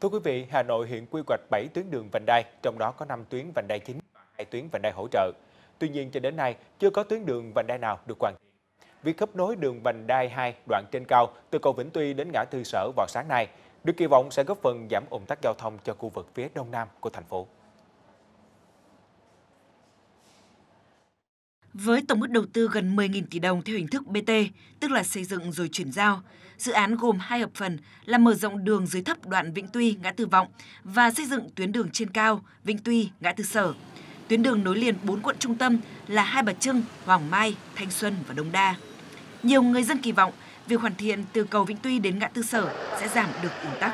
Thưa quý vị, Hà Nội hiện quy hoạch 7 tuyến đường vành đai, trong đó có 5 tuyến vành đai chính và 2 tuyến vành đai hỗ trợ. Tuy nhiên cho đến nay chưa có tuyến đường vành đai nào được hoàn thiện. Việc khớp nối đường vành đai 2 đoạn trên cao từ cầu Vĩnh Tuy đến ngã tư Sở vào sáng nay được kỳ vọng sẽ góp phần giảm ủng tắc giao thông cho khu vực phía đông nam của thành phố. Với tổng mức đầu tư gần 10.000 tỷ đồng theo hình thức BT, tức là xây dựng rồi chuyển giao, dự án gồm hai hợp phần là mở rộng đường dưới thấp đoạn Vĩnh Tuy ngã tư Vọng và xây dựng tuyến đường trên cao Vĩnh Tuy ngã tư Sở. Tuyến đường nối liền 4 quận trung tâm là Hai Bà Trưng, Hoàng Mai, Thanh Xuân và Đông Đa. Nhiều người dân kỳ vọng việc hoàn thiện từ cầu Vĩnh Tuy đến ngã tư Sở sẽ giảm được ùn tắc.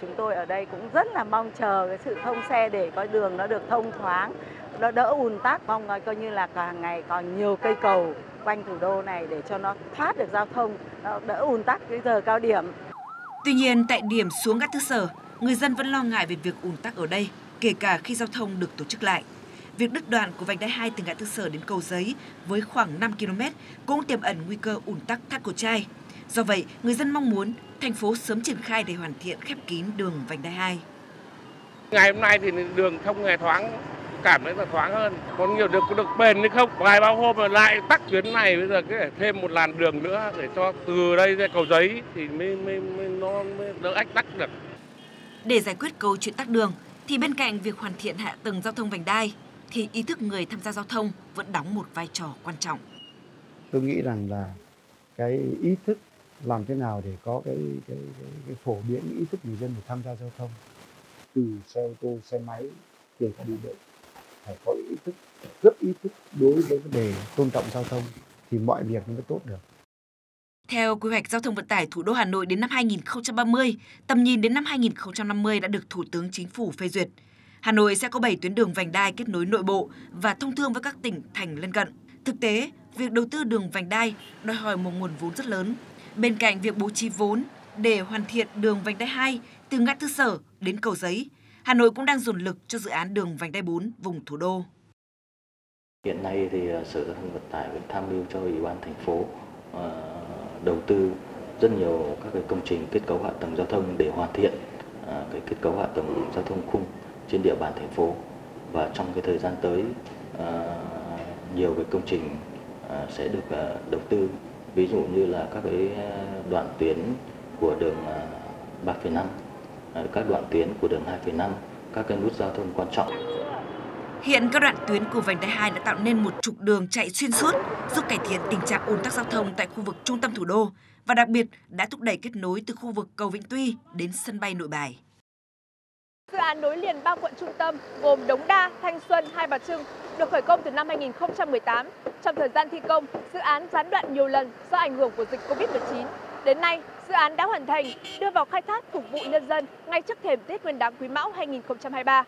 Chúng tôi ở đây cũng rất là mong chờ cái sự thông xe để coi đường nó được thông thoáng, nó đỡ ùn tắc. Mong coi như là càng ngày còn nhiều cây cầu quanh thủ đô này để cho nó thoát được giao thông, nó đỡ ùn tắc cái giờ cao điểm. Tuy nhiên, tại điểm xuống ngã tư sở, người dân vẫn lo ngại về việc ùn tắc ở đây, kể cả khi giao thông được tổ chức lại. Việc đứt đoạn của vành đai 2 từ ngã tư sở đến cầu giấy với khoảng 5 km cũng tiềm ẩn nguy cơ ùn tắc thắt cổ trai. Do vậy, người dân mong muốn thành phố sớm triển khai để hoàn thiện khép kín đường vành đai 2. Ngày hôm nay thì đường thông hề thoáng cảm thấy là thoáng hơn. Còn nhiều được được bền hay không? Vài bao hôm mà lại tắc tuyến này bây giờ cái thêm một làn đường nữa để cho từ đây ra cầu giấy thì mới, mới, mới nó mới đỡ ách tắc được. Để giải quyết câu chuyện tắc đường thì bên cạnh việc hoàn thiện hạ tầng giao thông vành đai thì ý thức người tham gia giao thông vẫn đóng một vai trò quan trọng. Tôi nghĩ rằng là cái ý thức làm thế nào để có cái cái, cái, cái phổ biến ý thức người dân để tham gia giao thông từ xe ô tô, xe máy, kể cả đi bộ phải có ý thức rất ý thức đối với vấn đề tôn trọng giao thông thì mọi việc nó mới tốt được. Theo quy hoạch giao thông vận tải thủ đô Hà Nội đến năm 2030, tầm nhìn đến năm 2050 đã được Thủ tướng Chính phủ phê duyệt. Hà Nội sẽ có 7 tuyến đường vành đai kết nối nội bộ và thông thương với các tỉnh thành lân cận. Thực tế, việc đầu tư đường vành đai đòi hỏi một nguồn vốn rất lớn. Bên cạnh việc bố trí vốn để hoàn thiện đường vành đai 2 từ ngã tư sở đến cầu giấy, Hà Nội cũng đang dồn lực cho dự án đường vành đai 4 vùng thủ đô. Hiện nay thì ờ, Sở Giao thông Vận tải vẫn tham mưu cho Ủy ban thành phố ờ, đầu tư rất nhiều các cái công trình kết cấu hạ tầng giao thông để hoàn thiện ờ, cái kết cấu hạ tầng giao thông khung trên địa bàn thành phố. Và trong cái thời gian tới nhiều cái công trình sẽ được đầu tư. Ví dụ như là các cái đoạn tuyến của đường 3,5 các đoạn tuyến của đường 2,5, các cái nút giao thông quan trọng. Hiện các đoạn tuyến của vành đai 2 đã tạo nên một trục đường chạy xuyên suốt, giúp cải thiện tình trạng ùn tắc giao thông tại khu vực trung tâm thủ đô và đặc biệt đã thúc đẩy kết nối từ khu vực cầu Vĩnh Tuy đến sân bay Nội Bài. Dự án nối liền ba quận trung tâm gồm Đống Đa, Thanh Xuân, Hai Bà Trưng được khởi công từ năm 2018. Trong thời gian thi công, dự án gián đoạn nhiều lần do ảnh hưởng của dịch Covid-19. Đến nay, dự án đã hoàn thành, đưa vào khai thác phục vụ nhân dân ngay trước thềm Tết Nguyên đán Quý Mão 2023.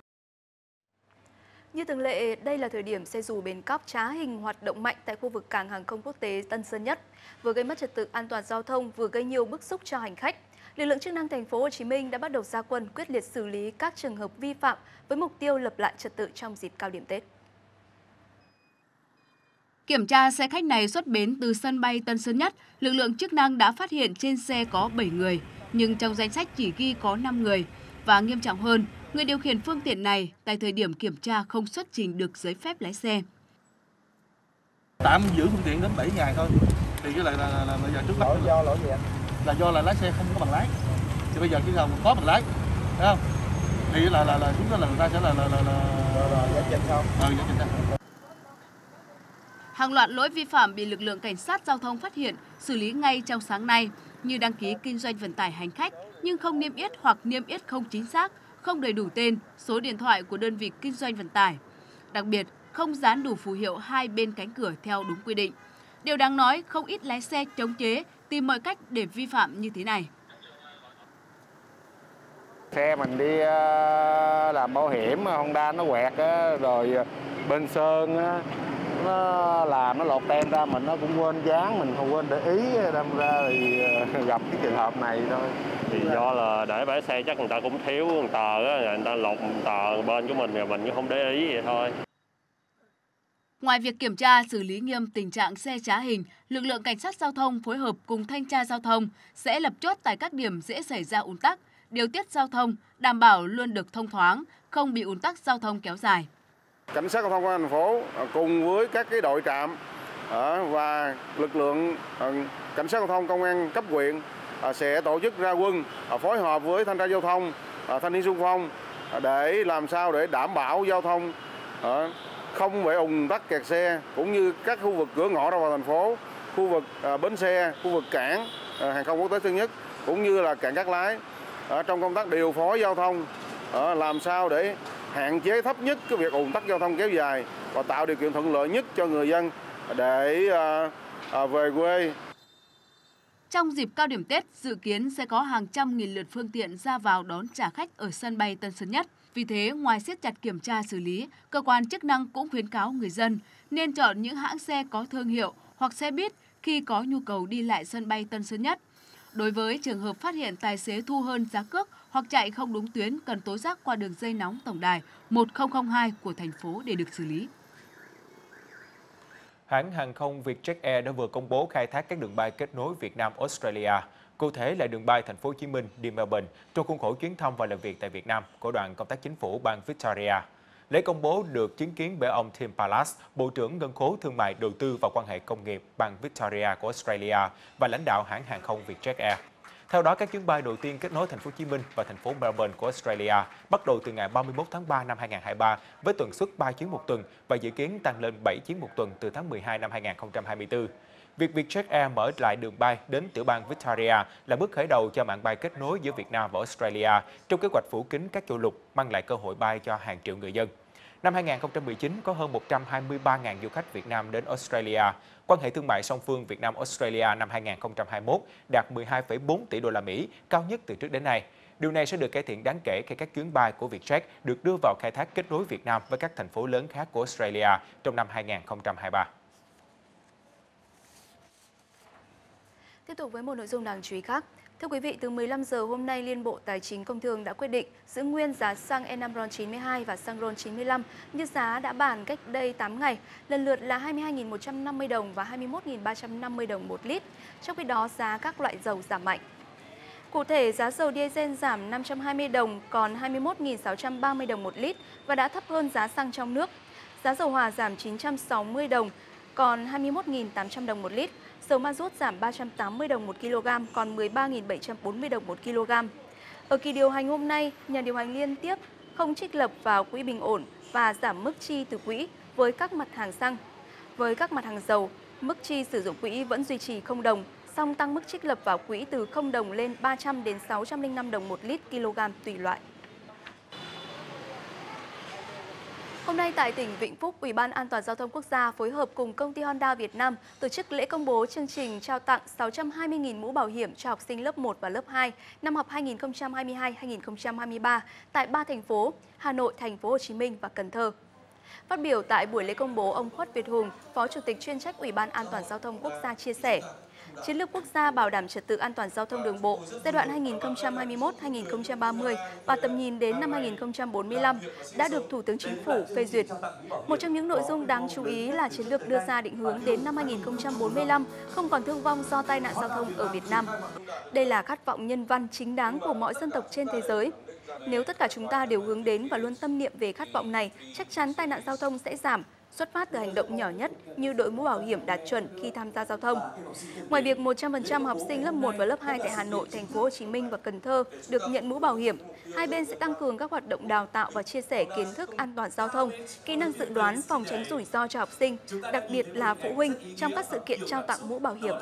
Như thường lệ, đây là thời điểm xe dù bến cóc trá hình hoạt động mạnh tại khu vực cảng hàng không quốc tế Tân Sơn Nhất, vừa gây mất trật tự an toàn giao thông, vừa gây nhiều bức xúc cho hành khách. Lực lượng chức năng thành phố Hồ Chí Minh đã bắt đầu ra quân quyết liệt xử lý các trường hợp vi phạm với mục tiêu lập lại trật tự trong dịp cao điểm Tết. Kiểm tra xe khách này xuất bến từ sân bay Tân Sơn Nhất, lực lượng chức năng đã phát hiện trên xe có 7 người, nhưng trong danh sách chỉ ghi có 5 người. Và nghiêm trọng hơn, người điều khiển phương tiện này tại thời điểm kiểm tra không xuất trình được giấy phép lái xe. Tạm giữ phương tiện đến 7 ngày thôi. Thì cái là, là, là, là bây giờ trước mắt lỗi do lỗi gì anh? Là do là lái xe không có bằng lái. Thì bây giờ khi nào có bằng lái, thấy không? Thì là là là chúng ta là người ta sẽ là là là, là... rồi rồi giải trình sao? Ừ, giải trình Hàng loạt lỗi vi phạm bị lực lượng cảnh sát giao thông phát hiện, xử lý ngay trong sáng nay như đăng ký kinh doanh vận tải hành khách nhưng không niêm yết hoặc niêm yết không chính xác, không đầy đủ tên, số điện thoại của đơn vị kinh doanh vận tải. Đặc biệt, không dán đủ phù hiệu hai bên cánh cửa theo đúng quy định. Điều đáng nói, không ít lái xe chống chế tìm mọi cách để vi phạm như thế này. Xe mình đi ờ, làm bảo hiểm, Honda nó quẹt rồi ờ, bên sơn nó làm nó lột tem ra mình nó cũng quên dán mình không quên để ý đâm ra thì ờ, gặp cái trường hợp này thôi thì do là để bãi xe chắc người ta cũng thiếu một tờ á người ta lột một tờ bên của mình rồi mình cũng không để ý vậy thôi Ngoài việc kiểm tra, xử lý nghiêm tình trạng xe trá hình, lực lượng cảnh sát giao thông phối hợp cùng thanh tra giao thông sẽ lập chốt tại các điểm dễ xảy ra ùn tắc điều tiết giao thông, đảm bảo luôn được thông thoáng, không bị ùn tắc giao thông kéo dài. Cảnh sát giao thông công an thành phố à, cùng với các cái đội trạm à, và lực lượng à, cảnh sát giao thông công an cấp huyện sẽ tổ chức ra quân phối hợp với thanh tra giao thông, thanh niên xung phong để làm sao để đảm bảo giao thông không bị ùn tắc kẹt xe cũng như các khu vực cửa ngõ ra vào thành phố, khu vực bến xe, khu vực cảng hàng không quốc tế Tân Nhất cũng như là cảng Cát Lái. Trong công tác điều phối giao thông làm sao để hạn chế thấp nhất cái việc ủng tắc giao thông kéo dài và tạo điều kiện thuận lợi nhất cho người dân để à, à, về quê. Trong dịp cao điểm Tết, dự kiến sẽ có hàng trăm nghìn lượt phương tiện ra vào đón trả khách ở sân bay Tân Sơn Nhất. Vì thế, ngoài siết chặt kiểm tra xử lý, cơ quan chức năng cũng khuyến cáo người dân nên chọn những hãng xe có thương hiệu hoặc xe buýt khi có nhu cầu đi lại sân bay Tân Sơn Nhất. Đối với trường hợp phát hiện tài xế thu hơn giá cước hoặc chạy không đúng tuyến cần tố giác qua đường dây nóng tổng đài 1002 của thành phố để được xử lý. Hãng hàng không Vietjet Air đã vừa công bố khai thác các đường bay kết nối Việt Nam Australia. Cụ thể là đường bay thành phố Hồ Chí Minh đi Melbourne trong khuôn khổ chuyến thăm và làm việc tại Việt Nam của đoàn công tác chính phủ bang Victoria. Lễ công bố được chứng kiến bởi ông Tim Pallas, Bộ trưởng Ngân khố Thương mại Đầu tư và Quan hệ Công nghiệp bang Victoria của Australia và lãnh đạo hãng hàng không Vietjet Air. Theo đó, các chuyến bay đầu tiên kết nối thành phố Hồ Chí Minh và thành phố Melbourne của Australia bắt đầu từ ngày 31 tháng 3 năm 2023 với tần suất 3 chuyến một tuần và dự kiến tăng lên 7 chuyến một tuần từ tháng 12 năm 2024. Việc Vietjet Air mở lại đường bay đến tiểu bang Victoria là bước khởi đầu cho mạng bay kết nối giữa Việt Nam và Australia trong kế hoạch phủ kính các châu lục mang lại cơ hội bay cho hàng triệu người dân. Năm 2019 có hơn 123.000 du khách Việt Nam đến Australia. Quan hệ thương mại song phương Việt Nam Australia năm 2021 đạt 12,4 tỷ đô la Mỹ, cao nhất từ trước đến nay. Điều này sẽ được cải thiện đáng kể khi các chuyến bay của Vietjet được đưa vào khai thác kết nối Việt Nam với các thành phố lớn khác của Australia trong năm 2023. Tiếp tục với một nội dung đáng chú ý khác. Thưa quý vị, từ 15 giờ hôm nay, Liên Bộ Tài chính Công Thương đã quyết định giữ nguyên giá xăng E5 RON 92 và xăng RON 95 như giá đã bàn cách đây 8 ngày, lần lượt là 22.150 đồng và 21.350 đồng một lít. Trong khi đó, giá các loại dầu giảm mạnh. Cụ thể, giá dầu diesel giảm 520 đồng còn 21.630 đồng một lít và đã thấp hơn giá xăng trong nước. Giá dầu hòa giảm 960 đồng còn 21.800 đồng một lít dầu ma rút giảm 380 đồng 1 kg còn 13.740 đồng 1 kg. Ở kỳ điều hành hôm nay, nhà điều hành liên tiếp không trích lập vào quỹ bình ổn và giảm mức chi từ quỹ với các mặt hàng xăng. Với các mặt hàng dầu, mức chi sử dụng quỹ vẫn duy trì không đồng, song tăng mức trích lập vào quỹ từ 0 đồng lên 300 đến 605 đồng 1 lít kg tùy loại. Hôm nay tại tỉnh Vĩnh Phúc, Ủy ban An toàn giao thông quốc gia phối hợp cùng công ty Honda Việt Nam tổ chức lễ công bố chương trình trao tặng 620.000 mũ bảo hiểm cho học sinh lớp 1 và lớp 2 năm học 2022-2023 tại ba thành phố Hà Nội, Thành phố Hồ Chí Minh và Cần Thơ. Phát biểu tại buổi lễ công bố, ông Khuất Việt Hùng, Phó Chủ tịch chuyên trách Ủy ban An toàn giao thông quốc gia chia sẻ, Chiến lược quốc gia bảo đảm trật tự an toàn giao thông đường bộ giai đoạn 2021-2030 và tầm nhìn đến năm 2045 đã được Thủ tướng Chính phủ phê duyệt. Một trong những nội dung đáng chú ý là chiến lược đưa ra định hướng đến năm 2045 không còn thương vong do tai nạn giao thông ở Việt Nam. Đây là khát vọng nhân văn chính đáng của mọi dân tộc trên thế giới. Nếu tất cả chúng ta đều hướng đến và luôn tâm niệm về khát vọng này, chắc chắn tai nạn giao thông sẽ giảm, xuất phát từ hành động nhỏ nhất như đội mũ bảo hiểm đạt chuẩn khi tham gia giao thông. Ngoài việc 100% học sinh lớp 1 và lớp 2 tại Hà Nội, Thành phố Hồ Chí Minh và Cần Thơ được nhận mũ bảo hiểm, hai bên sẽ tăng cường các hoạt động đào tạo và chia sẻ kiến thức an toàn giao thông, kỹ năng dự đoán phòng tránh rủi ro cho học sinh, đặc biệt là phụ huynh trong các sự kiện trao tặng mũ bảo hiểm.